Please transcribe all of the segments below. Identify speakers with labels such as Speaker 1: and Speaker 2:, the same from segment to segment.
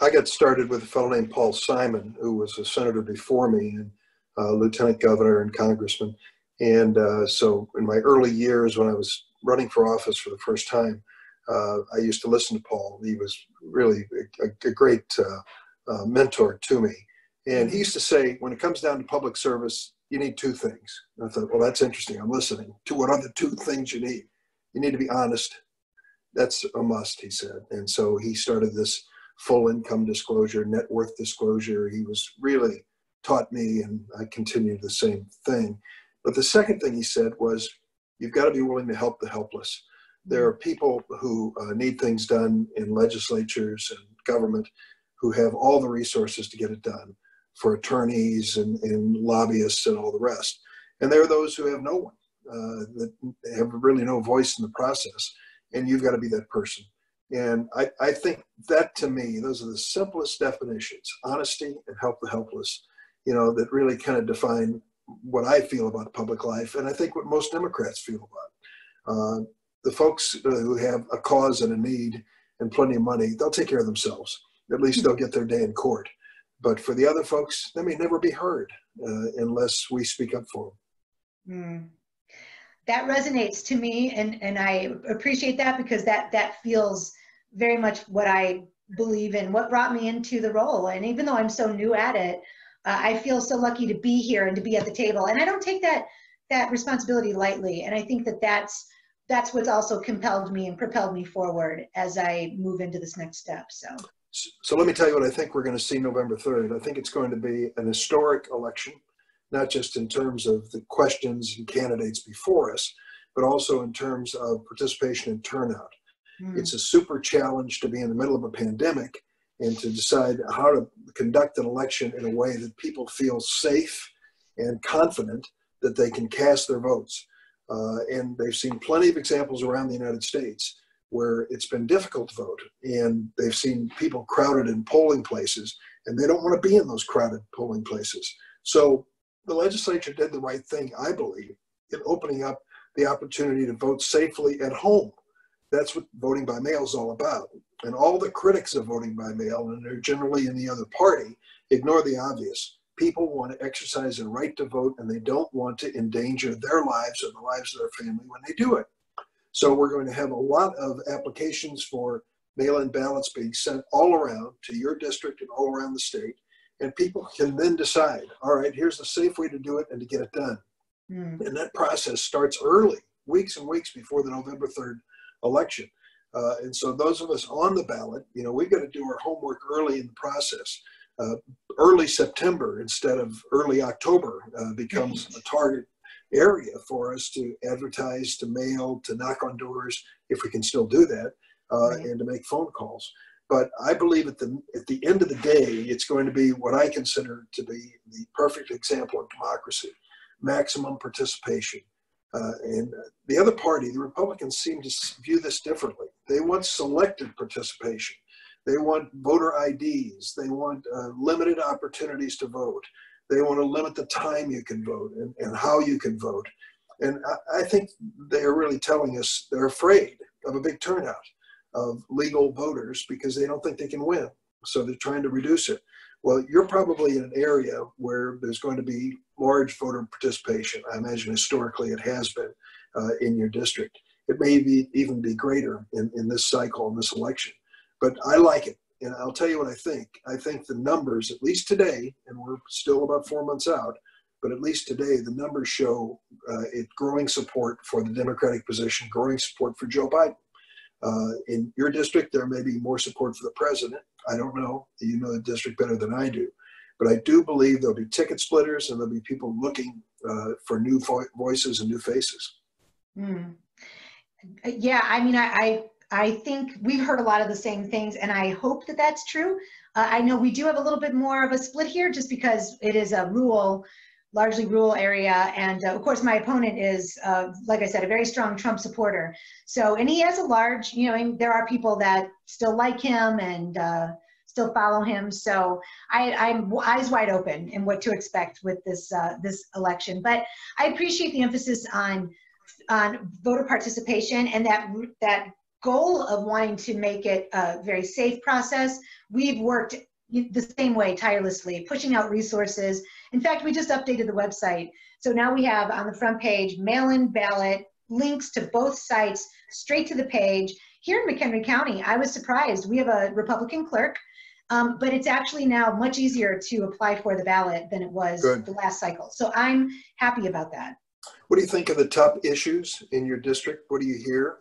Speaker 1: I got started with a fellow named Paul Simon, who was a senator before me and uh, lieutenant governor and congressman. And uh, so in my early years when I was running for office for the first time, uh, I used to listen to Paul. He was really a, a great uh, uh, mentor to me. And he used to say, when it comes down to public service, you need two things. And I thought, well, that's interesting. I'm listening. To what are the two things you need? You need to be honest. That's a must, he said. And so he started this full income disclosure, net worth disclosure. He was really taught me, and I continued the same thing. But the second thing he said was, you've got to be willing to help the helpless. There are people who uh, need things done in legislatures and government who have all the resources to get it done for attorneys and, and lobbyists and all the rest. And there are those who have no one, uh, that have really no voice in the process. And you've got to be that person. And I, I think that to me, those are the simplest definitions honesty and help the helpless, you know, that really kind of define what I feel about public life. And I think what most Democrats feel about. Uh, the folks uh, who have a cause and a need and plenty of money, they'll take care of themselves. At least they'll get their day in court. But for the other folks, they may never be heard uh, unless we speak up for them.
Speaker 2: Mm. That resonates to me, and, and I appreciate that because that, that feels very much what I believe in, what brought me into the role. And even though I'm so new at it, uh, I feel so lucky to be here and to be at the table. And I don't take that that responsibility lightly. And I think that that's that's what's also compelled me and propelled me forward as I move into this next step. So.
Speaker 1: So let me tell you what I think we're going to see November 3rd. I think it's going to be an historic election, not just in terms of the questions and candidates before us, but also in terms of participation and turnout. Mm. It's a super challenge to be in the middle of a pandemic and to decide how to conduct an election in a way that people feel safe and confident that they can cast their votes. Uh, and they've seen plenty of examples around the United States where it's been difficult to vote and they've seen people crowded in polling places and they don't want to be in those crowded polling places. So the legislature did the right thing, I believe, in opening up the opportunity to vote safely at home. That's what voting by mail is all about. And all the critics of voting by mail, and they're generally in the other party, ignore the obvious. People want to exercise their right to vote and they don't want to endanger their lives or the lives of their family when they do it. So we're going to have a lot of applications for mail-in ballots being sent all around to your district and all around the state. And people can then decide, all right, here's the safe way to do it and to get it done. Mm. And that process starts early, weeks and weeks before the November 3rd election. Uh, and so those of us on the ballot, you know, we've got to do our homework early in the process. Uh, early September instead of early October uh, becomes a target area for us to advertise, to mail, to knock on doors, if we can still do that, uh, right. and to make phone calls. But I believe at the at the end of the day, it's going to be what I consider to be the perfect example of democracy: maximum participation. Uh, and the other party, the Republicans, seem to view this differently. They want selective participation. They want voter IDs. They want uh, limited opportunities to vote. They want to limit the time you can vote and, and how you can vote. And I, I think they're really telling us they're afraid of a big turnout of legal voters because they don't think they can win. So they're trying to reduce it. Well, you're probably in an area where there's going to be large voter participation. I imagine historically it has been uh, in your district. It may be even be greater in, in this cycle, in this election. But I like it. And I'll tell you what I think. I think the numbers, at least today, and we're still about four months out, but at least today, the numbers show uh, it growing support for the Democratic position, growing support for Joe Biden. Uh, in your district, there may be more support for the president. I don't know. You know the district better than I do. But I do believe there'll be ticket splitters and there'll be people looking uh, for new vo- voices and new faces.
Speaker 2: Mm. Yeah, I mean, I, I I think we've heard a lot of the same things, and I hope that that's true. Uh, I know we do have a little bit more of a split here just because it is a rural, largely rural area. And uh, of course, my opponent is, uh, like I said, a very strong Trump supporter. So, and he has a large, you know, there are people that still like him and uh, still follow him. So I, I'm eyes wide open in what to expect with this uh, this election. But I appreciate the emphasis on on voter participation and that that goal of wanting to make it a very safe process, we've worked the same way tirelessly, pushing out resources. In fact, we just updated the website. So now we have on the front page, mail-in ballot, links to both sites, straight to the page. Here in McHenry County, I was surprised. We have a Republican clerk, um, but it's actually now much easier to apply for the ballot than it was
Speaker 1: Good.
Speaker 2: the last cycle. So I'm happy about that.
Speaker 1: What do you think of the top issues in your district? What do you hear?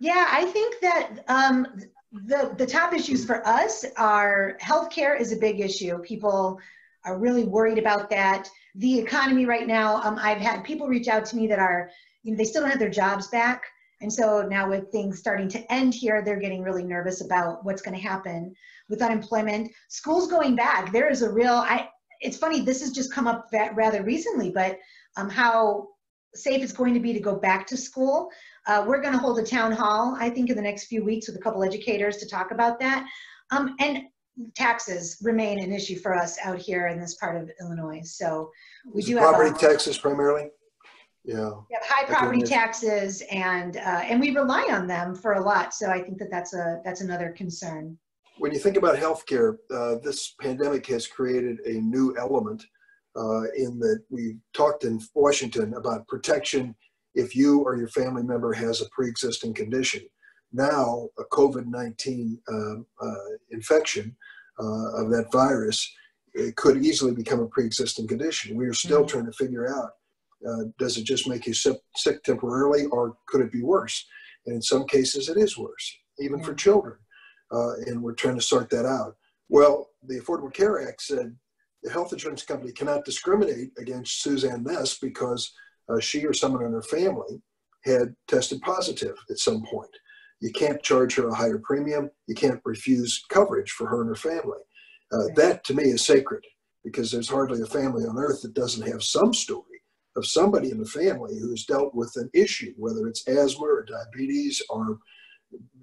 Speaker 2: Yeah, I think that um, the the top issues for us are healthcare is a big issue. People are really worried about that. The economy right now, um, I've had people reach out to me that are, you know, they still don't have their jobs back. And so now with things starting to end here, they're getting really nervous about what's going to happen with unemployment. Schools going back, there is a real, I, it's funny, this has just come up rather recently, but um, how safe it's going to be to go back to school. Uh, we're going to hold a town hall, I think, in the next few weeks with a couple educators to talk about that. Um, and taxes remain an issue for us out here in this part of Illinois. So we do have
Speaker 1: property
Speaker 2: a,
Speaker 1: taxes primarily? Yeah.
Speaker 2: we have high property taxes, and uh, and we rely on them for a lot. So I think that that's a that's another concern.
Speaker 1: When you think about healthcare, uh, this pandemic has created a new element uh, in that we talked in Washington about protection if you or your family member has a pre-existing condition. Now, a COVID-19 um, uh, infection uh, of that virus it could easily become a pre-existing condition. We are still
Speaker 2: Mhm.
Speaker 1: trying to figure out, uh, does it just make you sick, sick temporarily or could it be worse? And in some cases, it is worse, even for children. Uh, and we're trying to sort that out. Well, the Affordable Care Act said the health insurance company cannot discriminate against Suzanne Ness because uh, she or someone in her family had tested positive at some point. You can't charge her a higher premium. You can't refuse coverage for her and her family. Uh,
Speaker 2: Right.
Speaker 1: that to me is sacred because there's hardly a family on earth that doesn't have some story of somebody in the family who has dealt with an issue, whether it's asthma or diabetes or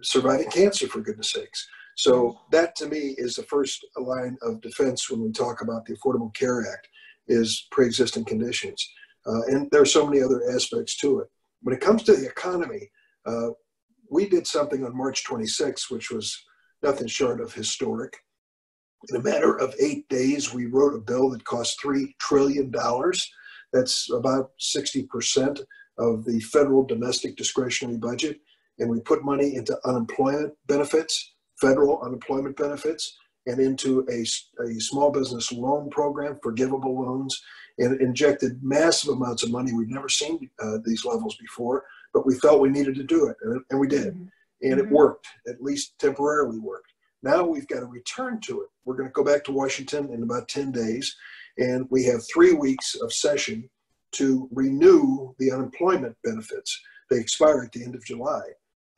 Speaker 1: surviving cancer, for goodness sakes. So that to me is the first line of defense when we talk about the Affordable Care Act is pre-existing conditions. Uh, and there are so many other aspects to it. When it comes to the economy, uh, we did something on March 26, which was nothing short of historic. In a matter of eight days, we wrote a bill that cost $3 trillion. That's about 60% of the federal domestic discretionary budget. And we put money into unemployment benefits, federal unemployment benefits, and into a, a small business loan program, forgivable loans, and injected massive amounts of money. We've never seen uh, these levels before, but we felt we needed to do it, and, and we did. And it
Speaker 2: Mhm.
Speaker 1: worked, at least temporarily worked. Now we've got to return to it. We're going to go back to Washington in about 10 days, and we have three weeks of session to renew the unemployment benefits. They expire at the end of July.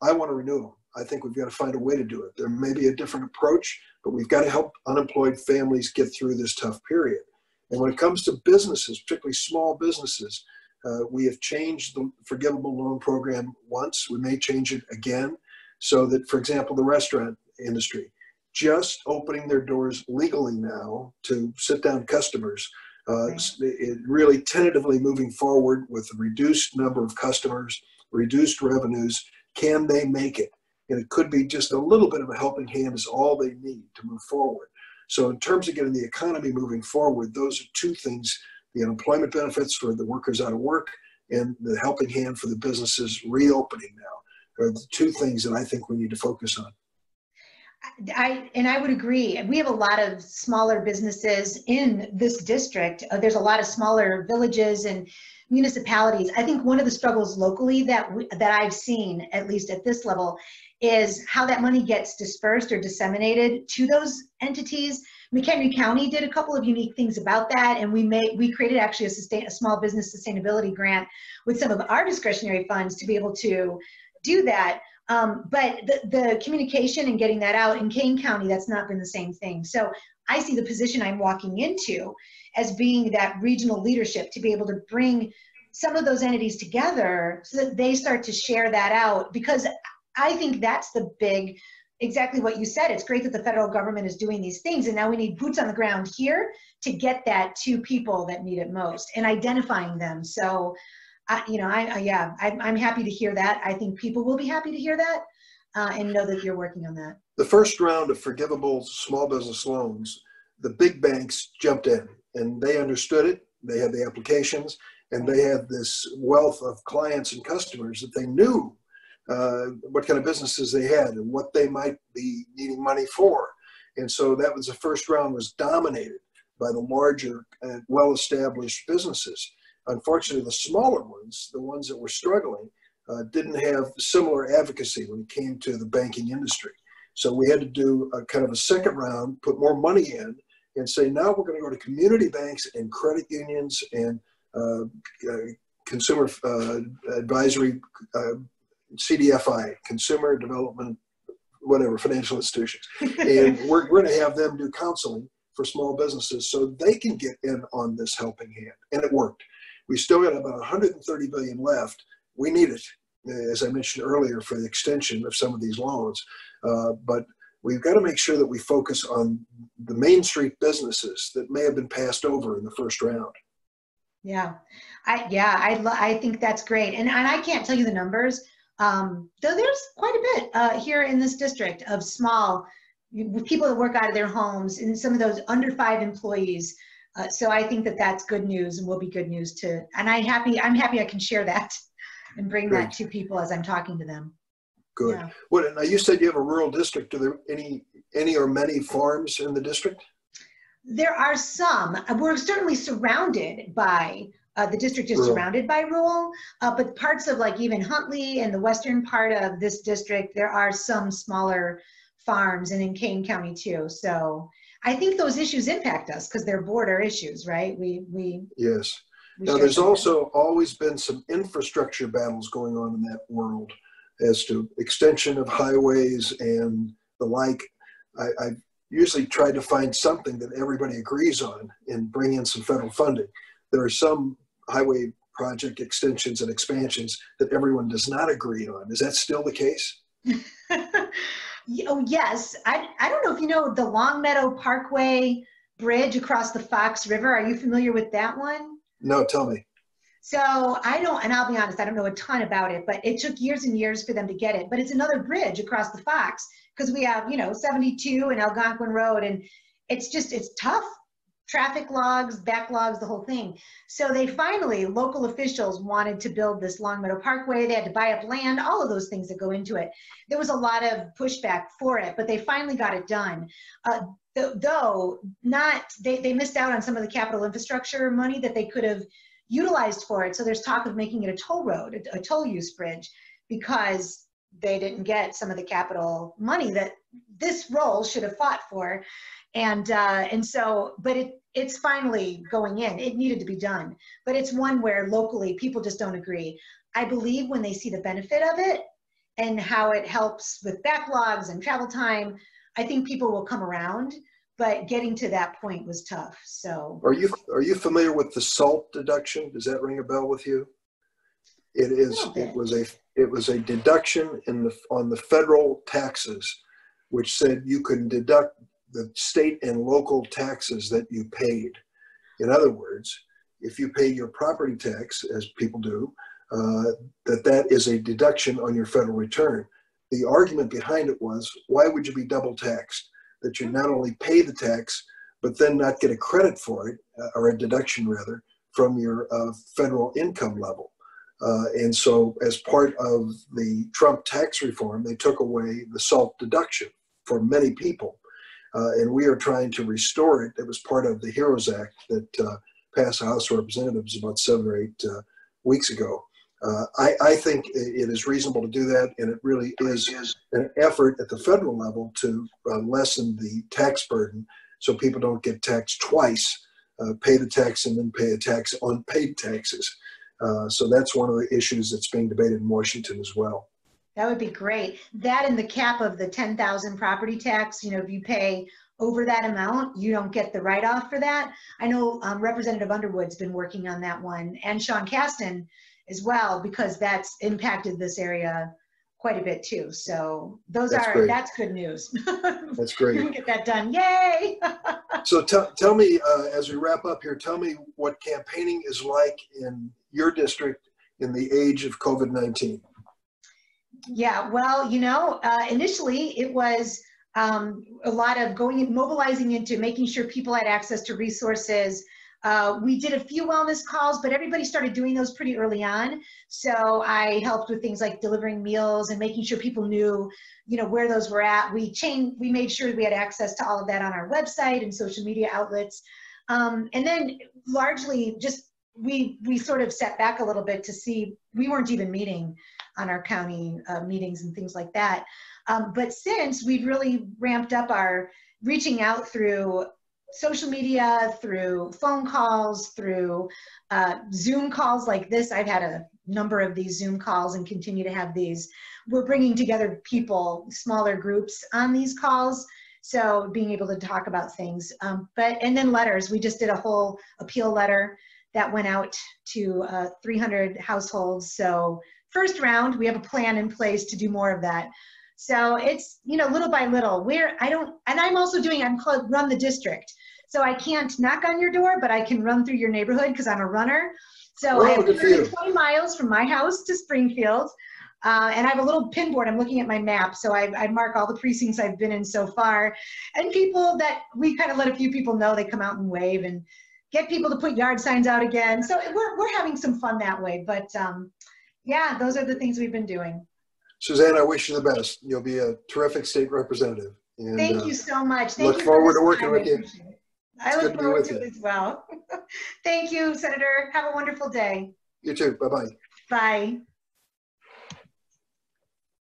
Speaker 1: I want to renew them. I think we've got to find a way to do it. There may be a different approach, but we've got to help unemployed families get through this tough period. And when it comes to businesses, particularly small businesses, uh, we have changed the forgivable loan program once. We may change it again so that, for example, the restaurant industry, just opening their doors legally now to sit down customers, uh,
Speaker 2: Right.
Speaker 1: it really tentatively moving forward with a reduced number of customers, reduced revenues. Can they make it? And it could be just a little bit of a helping hand is all they need to move forward. So in terms of getting the economy moving forward, those are two things, the unemployment benefits for the workers out of work and the helping hand for the businesses reopening now are the two things that I think we need to focus on.
Speaker 2: I and I would agree. We have a lot of smaller businesses in this district. Uh, there's a lot of smaller villages and municipalities. I think one of the struggles locally that we, that I've seen, at least at this level, is how that money gets dispersed or disseminated to those entities. McHenry County did a couple of unique things about that, and we made we created actually a sustain a small business sustainability grant with some of our discretionary funds to be able to do that. Um, but the, the communication and getting that out in Kane County, that's not been the same thing. So I see the position I'm walking into as being that regional leadership to be able to bring some of those entities together so that they start to share that out because I think that's the big, exactly what you said. It's great that the federal government is doing these things and now we need boots on the ground here to get that to people that need it most and identifying them. So I, you know, I, I yeah, I'm, I'm happy to hear that. I think people will be happy to hear that uh, and know that you're working on that.
Speaker 1: The first round of forgivable small business loans, the big banks jumped in and they understood it. They had the applications and they had this wealth of clients and customers that they knew uh, what kind of businesses they had and what they might be needing money for. And so that was the first round was dominated by the larger and well-established businesses. Unfortunately, the smaller ones, the ones that were struggling, uh, didn't have similar advocacy when it came to the banking industry. So we had to do a kind of a second round, put more money in, and say now we're going to go to community banks and credit unions and uh, uh, consumer uh, advisory, uh, CDFI, consumer development, whatever, financial institutions. and we're, we're going to have them do counseling for small businesses so they can get in on this helping hand. And it worked. We still got about 130 billion left. We need it, as I mentioned earlier, for the extension of some of these loans. Uh, but we've got to make sure that we focus on the Main Street businesses that may have been passed over in the first round.
Speaker 2: Yeah, I yeah I I think that's great, and and I can't tell you the numbers. Um, though there's quite a bit uh, here in this district of small people that work out of their homes and some of those under five employees. Uh, so I think that that's good news and will be good news to. And I'm happy I'm happy I can share that and bring Great. that to people as I'm talking to them.
Speaker 1: Good. Yeah. What now? You said you have a rural district. Are there any any or many farms in the district?
Speaker 2: There are some. We're certainly surrounded by uh, the district is rural. surrounded by rural, uh, but parts of like even Huntley and the western part of this district, there are some smaller farms and in Kane County too. So I think those issues impact us because they're border issues, right? We we
Speaker 1: yes. We now there's also always been some infrastructure battles going on in that world as to extension of highways and the like. I, I usually try to find something that everybody agrees on and bring in some federal funding. There are some highway project extensions and expansions that everyone does not agree on. Is that still the case?
Speaker 2: oh, yes. I, I don't know if you know the Longmeadow Parkway Bridge across the Fox River. Are you familiar with that one?
Speaker 1: No, tell me.
Speaker 2: So I don't, and I'll be honest, I don't know a ton about it, but it took years and years for them to get it. But it's another bridge across the Fox because we have, you know, 72 and Algonquin Road, and it's just, it's tough traffic logs, backlogs, the whole thing. So they finally, local officials wanted to build this Long Meadow Parkway. They had to buy up land, all of those things that go into it. There was a lot of pushback for it, but they finally got it done. Uh, th though not, they, they missed out on some of the capital infrastructure money that they could have utilized for it. So there's talk of making it a toll road, a, a toll use bridge, because they didn't get some of the capital money that this role should have fought for and uh, and so but it it's finally going in. It needed to be done. But it's one where locally people just don't agree. I believe when they see the benefit of it and how it helps with backlogs and travel time i think people will come around but getting to that point was tough. So
Speaker 1: are you are you familiar with the SALT deduction? Does that ring a bell with you? It is it was a it was a deduction in the on the federal taxes which said you can deduct the state and local taxes that you paid. In other words, if you pay your property tax, as people do, uh, that that is a deduction on your federal return. The argument behind it was, why would you be double taxed? That you not only pay the tax, but then not get a credit for it, uh, or a deduction rather, from your uh, federal income level. Uh, and so, as part of the Trump tax reform, they took away the SALT deduction for many people. Uh, and we are trying to restore it. It was part of the HEROES Act that uh, passed the House of Representatives about seven or eight uh, weeks ago. Uh, I, I, think it is reasonable to do that, and it really is an effort at the federal level to uh, lessen the tax burden so people don't get taxed twice, uh, pay the tax and then pay a tax on paid taxes. so that's one of the issues that's being debated in Washington as well.
Speaker 2: That would be great. That and the cap of the 10,000 property tax, you know, if you pay over that amount, you don't get the write-off for that. I know um, Representative Underwood's been working on that one and Sean Casten as well, because that's impacted this area quite a bit too. So those that's are, great. that's good news.
Speaker 1: That's great.
Speaker 2: we get that done. Yay.
Speaker 1: so tell, tell me, uh, as we wrap up here, tell me what campaigning is like in your district in the age of COVID-19?
Speaker 2: Yeah, well, you know, uh, initially it was um, a lot of going, and mobilizing into making sure people had access to resources. Uh, we did a few wellness calls, but everybody started doing those pretty early on. So I helped with things like delivering meals and making sure people knew, you know, where those were at. We changed, we made sure we had access to all of that on our website and social media outlets. Um, and then largely just we we sort of set back a little bit to see we weren't even meeting on our county uh, meetings and things like that. Um, but since we've really ramped up our reaching out through social media, through phone calls, through uh, Zoom calls like this, I've had a number of these Zoom calls and continue to have these. We're bringing together people, smaller groups on these calls. So being able to talk about things, um, but and then letters. We just did a whole appeal letter that went out to uh, 300 households. So first round, we have a plan in place to do more of that. So it's, you know, little by little where I don't, and I'm also doing, I'm called run the district. So I can't knock on your door, but I can run through your neighborhood because I'm a runner. So
Speaker 1: Wow,
Speaker 2: I have
Speaker 1: good for you.
Speaker 2: 20 miles from my house to Springfield. Uh, and I have a little pin board. I'm looking at my map. So I, I mark all the precincts I've been in so far. And people that we kind of let a few people know, they come out and wave and get people to put yard signs out again. So we're, we're having some fun that way. But um, yeah, those are the things we've been doing.
Speaker 1: Suzanne, I wish you the best. You'll be a terrific state representative. And,
Speaker 2: Thank
Speaker 1: uh,
Speaker 2: you so much. Thank you.
Speaker 1: look forward
Speaker 2: for
Speaker 1: to working with you.
Speaker 2: it. I look forward to it as well. Thank you, Senator. Have a wonderful day.
Speaker 1: You too. Bye-bye.
Speaker 2: Bye.